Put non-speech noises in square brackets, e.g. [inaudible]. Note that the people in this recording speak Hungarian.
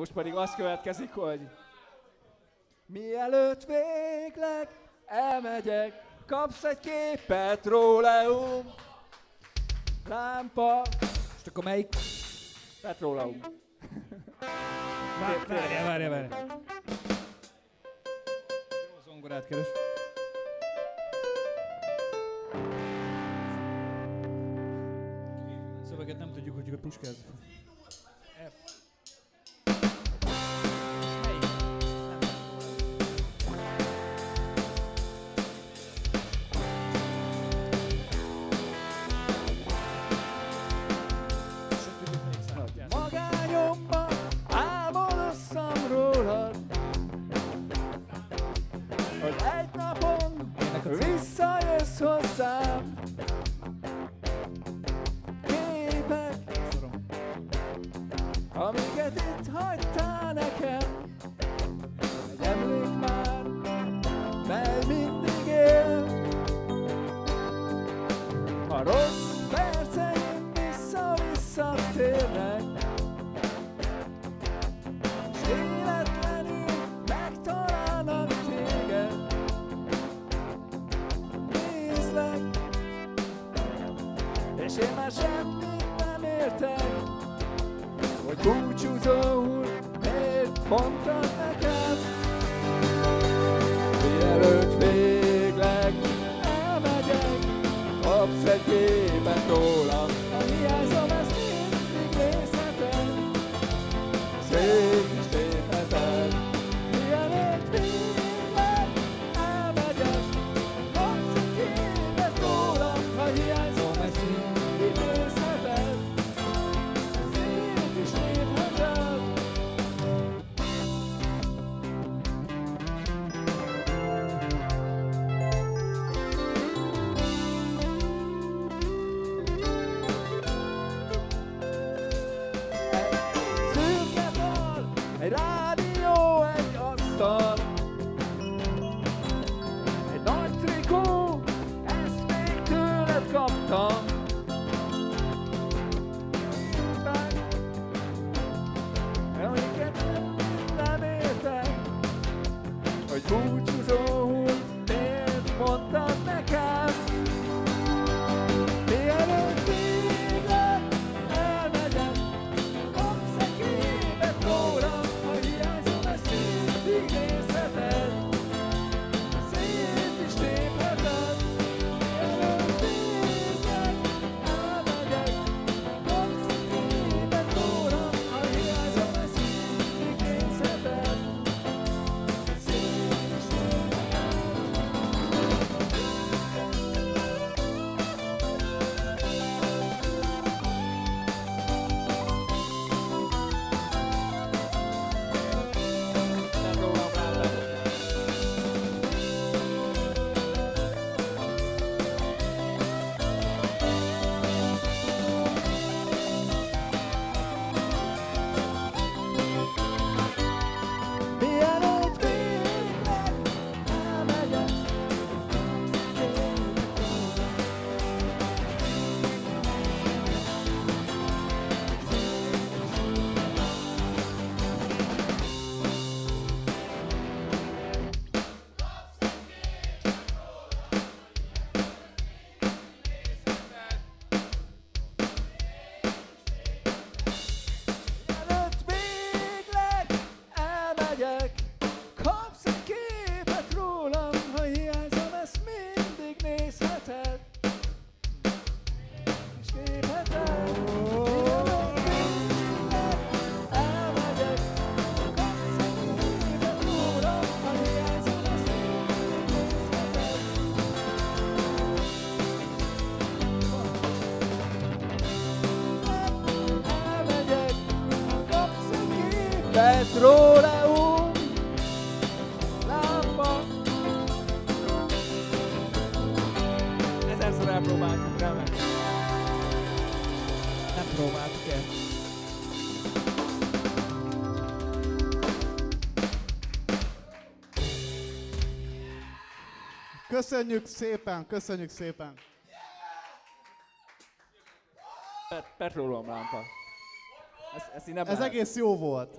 Most pedig az következik, hogy mielőtt végleg elmegyek, kapsz egy képet róleum, lámpa, Most akkor melyik? petróleum. Vár- [laughs] Várjál, várjál, várjál. Jó zongorát keres. Szöveget nem tudjuk, hogy a puskáz. Én már semmit nem értek, hogy búcsúzóul miért mondtad nekem, egy rádió, egy asztal. Egy nagy trikó, ezt még tőled kaptam. Amiket Hogy búcsúzóul egy képet róleum, lámpa. Ezerszor elpróbáltuk, remek. Nem próbáltuk el. Köszönjük szépen, köszönjük szépen. Pet- Petróleum lámpa. Ez, ez Ez egész jó volt.